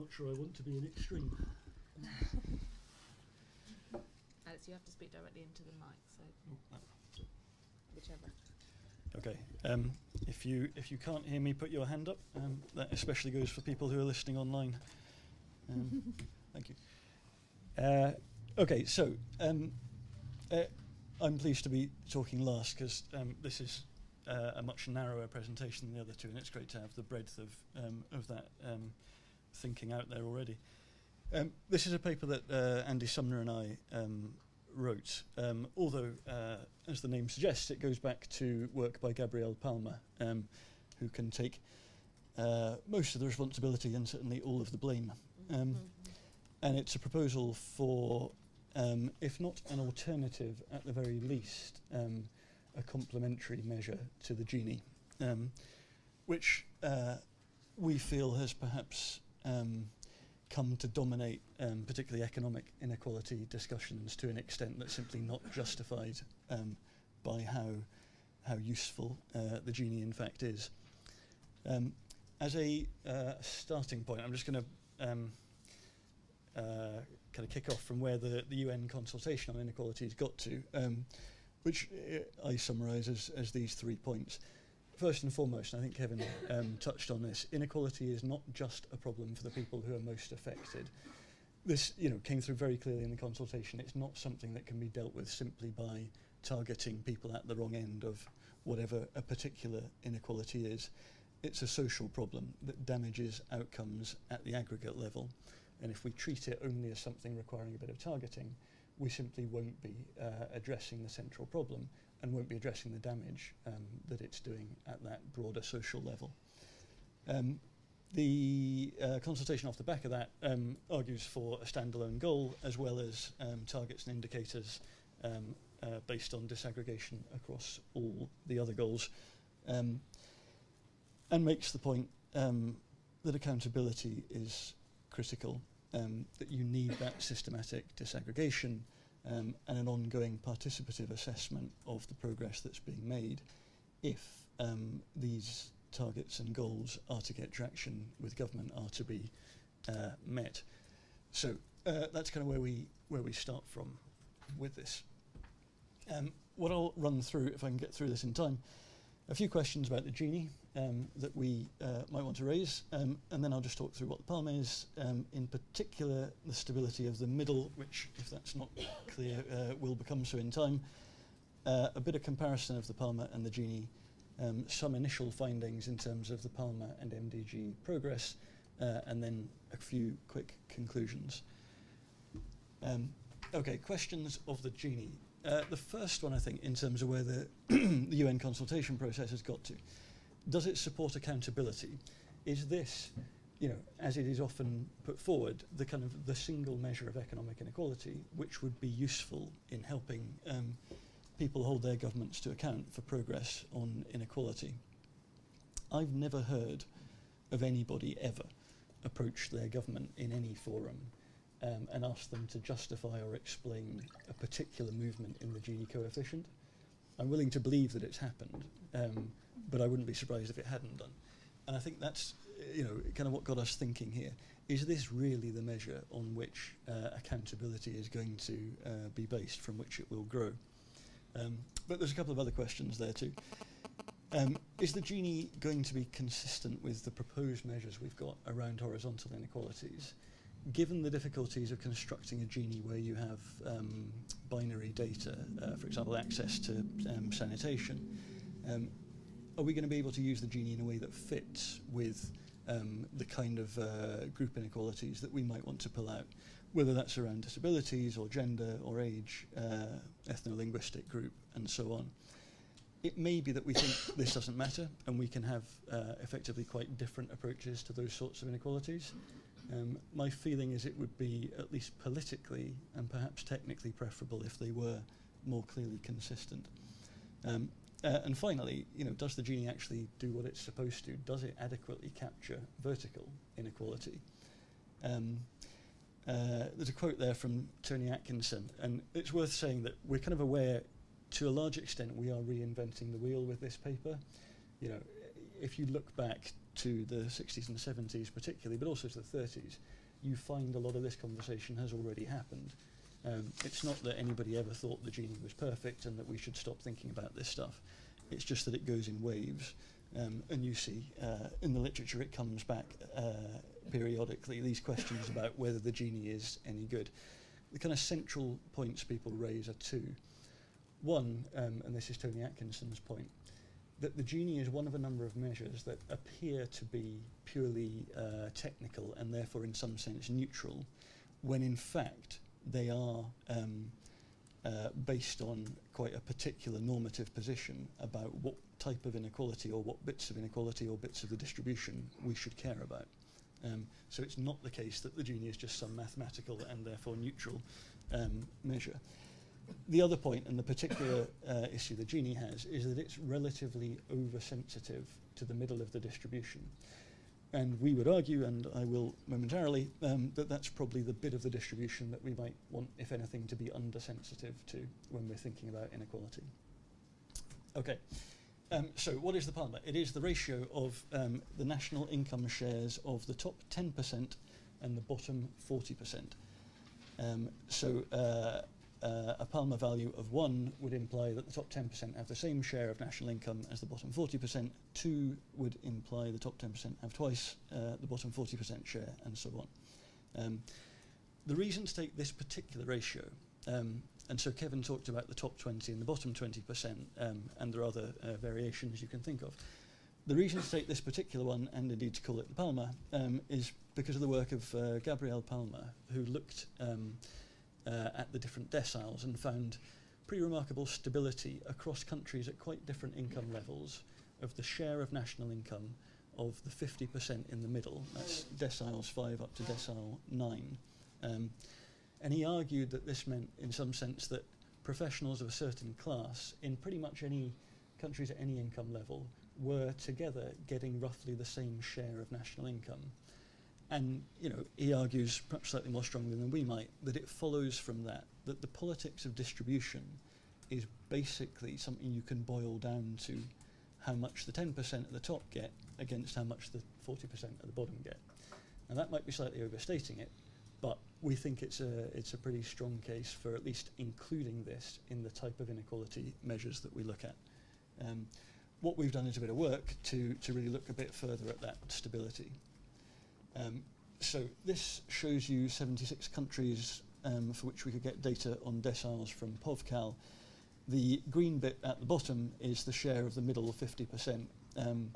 not sure I want to be an extreme. Alex, you have to speak directly into the mic, so whichever. Okay. Um, if you if you can't hear me, put your hand up. Um, that especially goes for people who are listening online. Um, thank you. Uh, okay, so um, uh, I'm pleased to be talking last because um, this is uh, a much narrower presentation than the other two, and it's great to have the breadth of um, of that um, thinking out there already. Um, this is a paper that uh, Andy Sumner and I um, wrote, um, although, uh, as the name suggests, it goes back to work by Gabriel Palma, um, who can take uh, most of the responsibility and certainly all of the blame. Um, and it's a proposal for, um, if not an alternative, at the very least, um, a complementary measure to the Gini, um, which uh, we feel has perhaps um, come to dominate um, particularly economic inequality discussions to an extent that's simply not justified um, by how, how useful uh, the Gini in fact is. Um, as a uh, starting point, I'm just going to um, uh, kind of kick off from where the, the UN consultation on inequalities got to, um, which uh, I summarise as, as these three points. first and foremost, and I think Kevin um, touched on this, inequality is not just a problem for the people who are most affected. This you know, came through very clearly in the consultation. It's not something that can be dealt with simply by targeting people at the wrong end of whatever a particular inequality is. It's a social problem that damages outcomes at the aggregate level. And if we treat it only as something requiring a bit of targeting, we simply won't be uh, addressing the central problem, and won't be addressing the damage um, that it's doing at that broader social level. Um, the uh, consultation off the back of that um, argues for a standalone goal as well as um, targets and indicators um, uh, based on disaggregation across all the other goals um, and makes the point that accountability is critical, that you need that systematic disaggregation um, and an ongoing participative assessment of the progress that's being made if um, these targets and goals are to get traction with government are to be uh, met. So uh, that's kind of where we where we start from with this. Um, what I'll run through, if I can get through this in time, a few questions about the Gini um, that we uh, might want to raise, um, and then I'll just talk through what the Palma is, um, in particular the stability of the middle, which, if that's not clear, uh, will become so in time. Uh, a bit of comparison of the Palma and the Gini, um, some initial findings in terms of the Palma and MDG progress, uh, and then a few quick conclusions. Um, okay, questions of the Gini. Uh, the first one, I think, in terms of where the, the UN consultation process has got to, does it support accountability? Is this, you know, as it is often put forward, the kind of the single measure of economic inequality, which would be useful in helping um, people hold their governments to account for progress on inequality? I've never heard of anybody ever approach their government in any forum um, and ask them to justify or explain a particular movement in the Gini coefficient. I'm willing to believe that it's happened, um, but I wouldn't be surprised if it hadn't done. And I think that's, you know, kind of what got us thinking here. Is this really the measure on which uh, accountability is going to uh, be based, from which it will grow? Um, but there's a couple of other questions there too. Um, is the Gini going to be consistent with the proposed measures we've got around horizontal inequalities? Given the difficulties of constructing a Gini where you have um, binary data, uh, for example, access to um, sanitation, um, are we going to be able to use the Gini in a way that fits with um, the kind of uh, group inequalities that we might want to pull out, whether that's around disabilities or gender or age, uh, ethno-linguistic group, and so on? It may be that we think this doesn't matter and we can have uh, effectively quite different approaches to those sorts of inequalities. Um, my feeling is it would be, at least politically and perhaps technically, preferable if they were more clearly consistent. Um, uh, and finally, you know, does the genie actually do what it's supposed to? Does it adequately capture vertical inequality? Um, uh, there's a quote there from Tony Atkinson, and it's worth saying that we're kind of aware, to a large extent, we are reinventing the wheel with this paper. You know, if you look back to the 60s and 70s particularly, but also to the 30s, you find a lot of this conversation has already happened. Um, it's not that anybody ever thought the Gini was perfect and that we should stop thinking about this stuff. It's just that it goes in waves. Um, and you see uh, in the literature it comes back uh, periodically, these questions about whether the Gini is any good. The kind of central points people raise are two. One, um, and this is Tony Atkinson's point, that the Gini is one of a number of measures that appear to be purely uh, technical and therefore in some sense neutral, when in fact they are um, uh, based on quite a particular normative position about what type of inequality or what bits of inequality or bits of the distribution we should care about. Um, so it's not the case that the Gini is just some mathematical and therefore neutral um, measure. The other point, and the particular uh, issue the Gini has, is that it's relatively oversensitive to the middle of the distribution. And we would argue, and I will momentarily, um, that that's probably the bit of the distribution that we might want, if anything, to be undersensitive to when we're thinking about inequality. Okay, um, so what is the Palma? It is the ratio of um, the national income shares of the top 10% and the bottom 40%. Um, so uh, uh, a Palma value of 1 would imply that the top 10% have the same share of national income as the bottom 40%. 2 would imply the top 10% have twice uh, the bottom 40% share, and so on. Um, the reason to take this particular ratio, um, and so Kevin talked about the top 20 and the bottom 20%, um, and there are other uh, variations you can think of. The reason to take this particular one, and indeed to call it the Palma, um, is because of the work of uh, Gabriel Palma, who looked um, uh, at the different deciles and found pretty remarkable stability across countries at quite different income levels of the share of national income of the 50% in the middle. That's deciles 5 up to decile 9. Um, and he argued that this meant, in some sense, that professionals of a certain class in pretty much any countries at any income level were together getting roughly the same share of national income. And you know, he argues, perhaps slightly more strongly than we might, that it follows from that that the politics of distribution is basically something you can boil down to how much the 10% at the top get against how much the 40% at the bottom get. Now that might be slightly overstating it, but we think it's a, it's a pretty strong case for at least including this in the type of inequality measures that we look at. Um, what we've done is a bit of work to, to really look a bit further at that stability. Um, so this shows you 76 countries um, for which we could get data on deciles from POVCAL. The green bit at the bottom is the share of the middle 50%, um,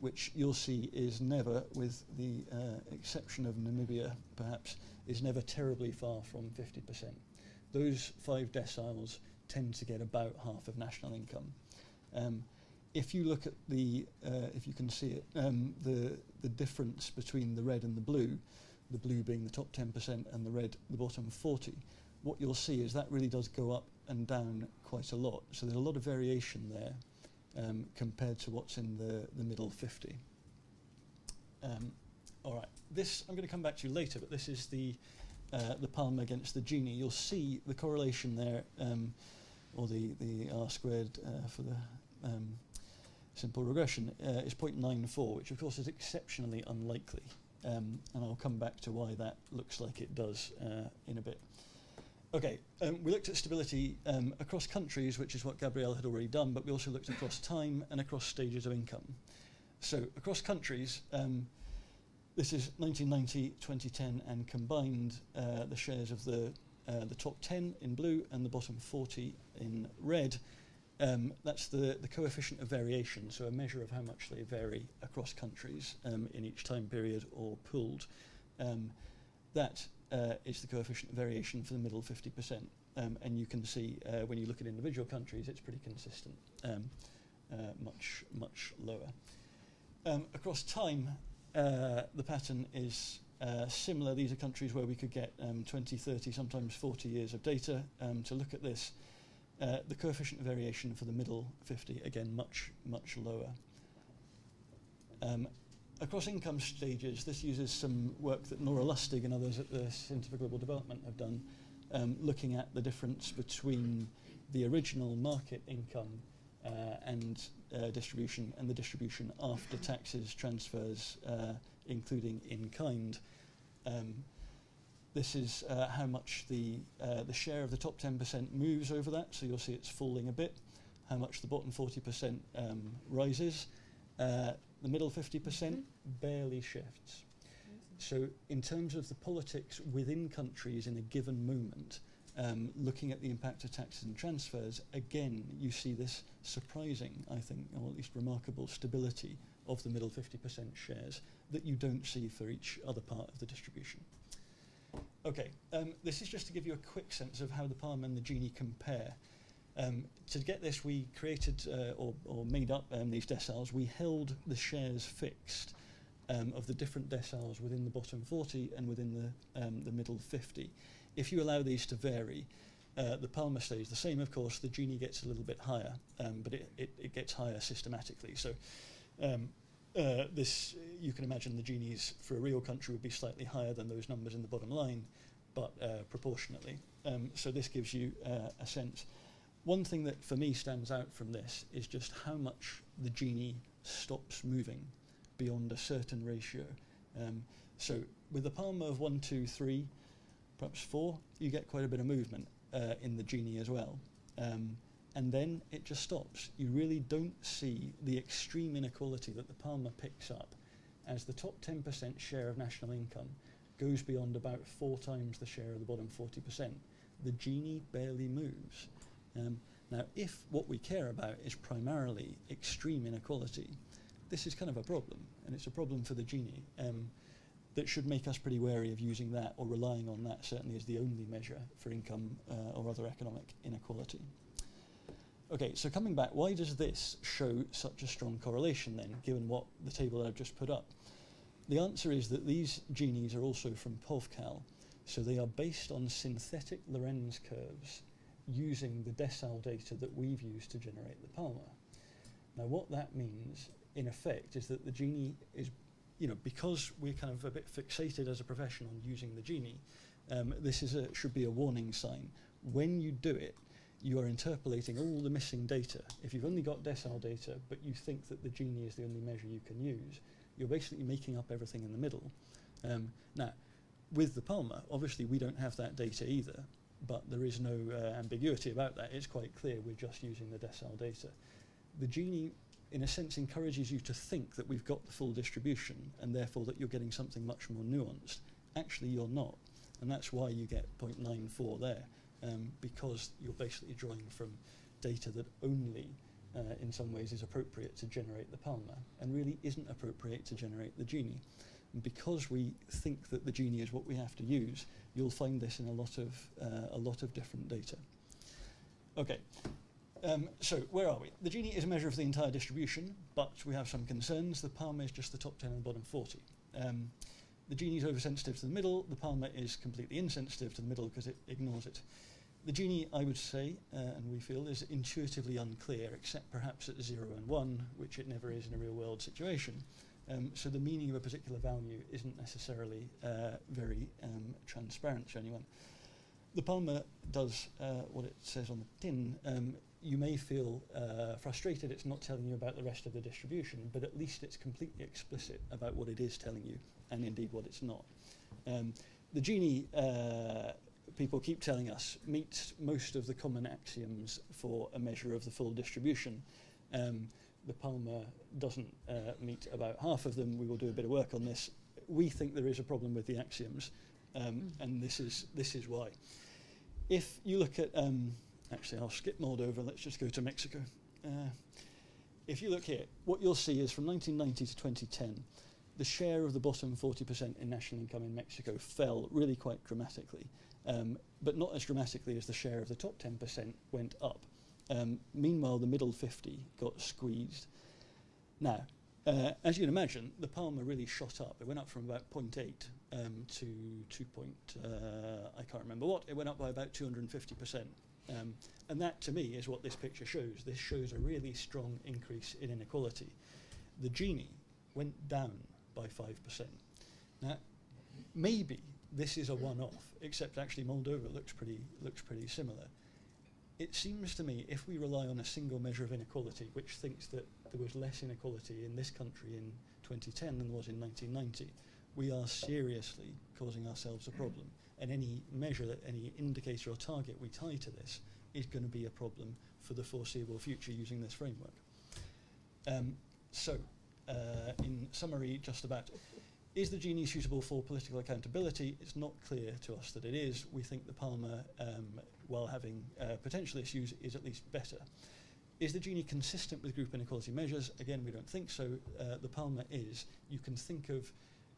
which you'll see is never, with the uh, exception of Namibia perhaps, is never terribly far from 50%. Those five deciles tend to get about half of national income. Um, if you look at the, uh, if you can see it, um, the, the difference between the red and the blue, the blue being the top 10% and the red the bottom 40, what you'll see is that really does go up and down quite a lot. So there's a lot of variation there um, compared to what's in the, the middle 50. Um, all right, this I'm going to come back to you later, but this is the, uh, the Palma against the Gini. You'll see the correlation there, um, or the, the R squared uh, for the um, simple regression uh, is 0.94, which of course is exceptionally unlikely. Um, and I'll come back to why that looks like it does uh, in a bit. Okay, um, we looked at stability um, across countries, which is what Gabriel had already done, but we also looked across time and across stages of income. So across countries, um, this is 1990, 2010, and combined uh, the shares of the, uh, the top 10 in blue and the bottom 40 in red. Um, that's the, the coefficient of variation, so a measure of how much they vary across countries um, in each time period or pooled. Um, that uh, is the coefficient of variation for the middle 50%. Um, and you can see uh, when you look at individual countries, it's pretty consistent, um, uh, much, much lower. Um, across time, uh, the pattern is uh, similar. These are countries where we could get 20, 30, sometimes 40 years of data to look at this. Uh, the coefficient of variation for the middle 50, again, much, much lower. Um, across income stages, this uses some work that Nora Lustig and others at the Centre for Global Development have done, um, looking at the difference between the original market income uh, and uh, distribution and the distribution after taxes, transfers, uh, including in kind. Um, this is uh, how much the, uh, the share of the top 10% moves over that, so you'll see it's falling a bit, how much the bottom 40% um, rises. Uh, the middle 50% Mhm. barely shifts. So, in terms of the politics within countries in a given moment, um, looking at the impact of taxes and transfers, again, you see this surprising, I think, or at least remarkable stability of the middle 50% shares that you don't see for each other part of the distribution. Okay, um, this is just to give you a quick sense of how the Palma and the Gini compare. Um, to get this, we created uh, or, or made up um, these deciles. We held the shares fixed um, of the different deciles within the bottom 40 and within the, um, the middle 50. If you allow these to vary, uh, the Palma stays the same, of course, the Gini gets a little bit higher, um, but it, it, it gets higher systematically. So uh, this, you can imagine the Ginis for a real country would be slightly higher than those numbers in the bottom line, but uh, proportionately. Um, so this gives you uh, a sense. One thing that for me stands out from this is just how much the Gini stops moving beyond a certain ratio. Um, so with a Palma of one, two, three, perhaps four, you get quite a bit of movement uh, in the Gini as well. Um, and then it just stops. You really don't see the extreme inequality that the Palma picks up as the top 10% share of national income goes beyond about four times the share of the bottom 40%. The Gini barely moves. Um, now, if what we care about is primarily extreme inequality, this is kind of a problem, and it's a problem for the Gini um, that should make us pretty wary of using that or relying on that certainly as the only measure for income uh, or other economic inequality. Okay, so coming back, why does this show such a strong correlation then, given what the table that I've just put up? The answer is that these Ginis are also from POVCAL, so they are based on synthetic Lorenz curves using the decile data that we've used to generate the Palma. Now, what that means, in effect, is that the Gini is, you know, because we're kind of a bit fixated as a profession on using the Gini, um, this is a, should be a warning sign. When you do it, you are interpolating all the missing data. If you've only got decile data, but you think that the Gini is the only measure you can use, you're basically making up everything in the middle. Um, now, with the Palma, obviously we don't have that data either, but there is no uh, ambiguity about that. It's quite clear we're just using the decile data. The Gini, in a sense, encourages you to think that we've got the full distribution and therefore that you're getting something much more nuanced. Actually, you're not. And that's why you get 0.94 there, um, because you're basically drawing from data that only, uh, in some ways, is appropriate to generate the Palma and really isn't appropriate to generate the Gini. And because we think that the Gini is what we have to use, you'll find this in a lot of, uh, a lot of different data. Okay, um, so where are we? The Gini is a measure of the entire distribution, but we have some concerns. The Palma is just the top 10 and the bottom 40. Um, the Gini is oversensitive to the middle. The Palma is completely insensitive to the middle because it ignores it. The Gini, I would say, uh, and we feel, is intuitively unclear, except perhaps at 0 and 1, which it never is in a real-world situation. Um, so the meaning of a particular value isn't necessarily uh, very um, transparent to anyone. The Palma does uh, what it says on the tin. Um, you may feel uh, frustrated it's not telling you about the rest of the distribution, but at least it's completely explicit about what it is telling you, and indeed what it's not. Um, the Gini, uh, people keep telling us, meets most of the common axioms for a measure of the full distribution. Um, the Palma doesn't uh, meet about half of them. We will do a bit of work on this. We think there is a problem with the axioms, um, Mm. and this is this is why. If you look at, um, actually, I'll skip Moldova. Let's just go to Mexico. Uh, if you look here, what you'll see is from 1990 to 2010, the share of the bottom 40% in national income in Mexico fell really quite dramatically, um, but not as dramatically as the share of the top 10% went up. Um, meanwhile, the middle 50 got squeezed. Now, uh, as you can imagine, the Palma really shot up. It went up from about 0.8 um, to 2. Point, uh, I can't remember what. It went up by about 250%. Um, and that, to me, is what this picture shows. This shows a really strong increase in inequality. The Gini went down by 5%. Now, maybe this is a one-off, except actually Moldova looks pretty, looks pretty similar. It seems to me if we rely on a single measure of inequality, which thinks that there was less inequality in this country in 2010 than there was in 1990, we are seriously causing ourselves a problem. And any measure, that any indicator or target we tie to this is going to be a problem for the foreseeable future using this framework. Um, so, uh, in summary, just about is the Gini suitable for political accountability? It's not clear to us that it is. We think the Palma, um, while having uh, potential issues, is at least better. Is the Gini consistent with group inequality measures? Again, we don't think so. Uh, the Palma is. You can think of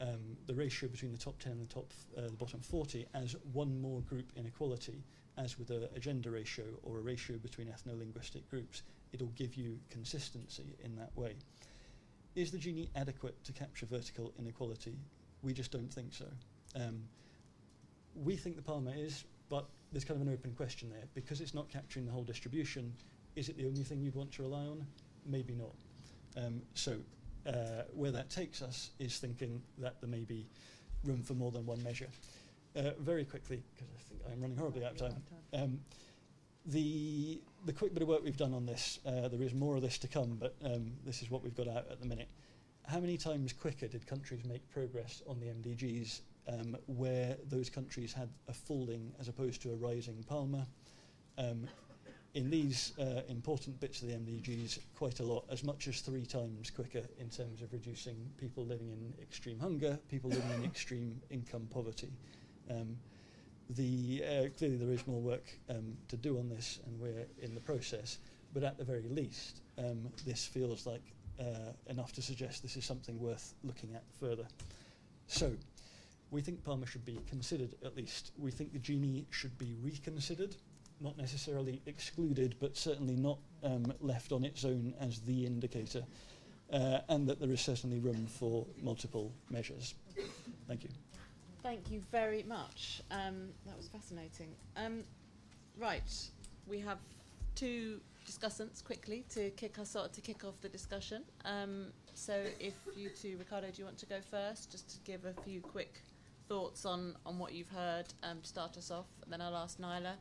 um, the ratio between the top 10 and the top uh, the bottom 40 as one more group inequality, as with a, a gender ratio or a ratio between ethno-linguistic groups. It'll give you consistency in that way. Is the Gini adequate to capture vertical inequality? We just don't think so. Um, we think the Palma is, but there's kind of an open question there. Because it's not capturing the whole distribution, is it the only thing you'd want to rely on? Maybe not. Um, so uh, where that takes us is thinking that there may be room for more than one measure. Uh, very quickly, because I think I'm running horribly out of time. Um, the, the quick bit of work we've done on this, uh, there is more of this to come, but um, this is what we've got out at the minute. How many times quicker did countries make progress on the MDGs um, where those countries had a falling as opposed to a rising Palma? Um, in these uh, important bits of the MDGs, quite a lot, as much as three times quicker in terms of reducing people living in extreme hunger, people living in extreme income poverty. Um, the, uh, clearly, there is more work um, to do on this, and we're in the process. But at the very least, um, this feels like uh, enough to suggest this is something worth looking at further. So, we think Palma should be considered at least. We think the Gini should be reconsidered, not necessarily excluded, but certainly not um, left on its own as the indicator, uh, and that there is certainly room for multiple measures. Thank you. Thank you very much. Um, that was fascinating. Um, right, we have two discussants quickly to kick us off, to kick off the discussion. Um, so, if you two, Ricardo, do you want to go first, just to give a few quick thoughts on on what you've heard um, to start us off, and then I'll ask Naila.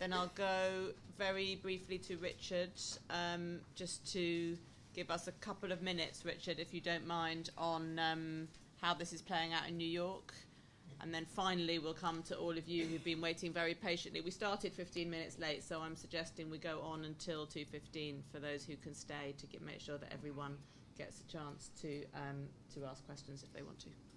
Then I'll go very briefly to Richard, um, just to give us a couple of minutes, Richard, if you don't mind, on um, how this is playing out in New York. And then finally, we'll come to all of you who've been waiting very patiently. We started 15 minutes late, so I'm suggesting we go on until 2:15 for those who can stay to get, make sure that everyone gets a chance to um, to ask questions if they want to.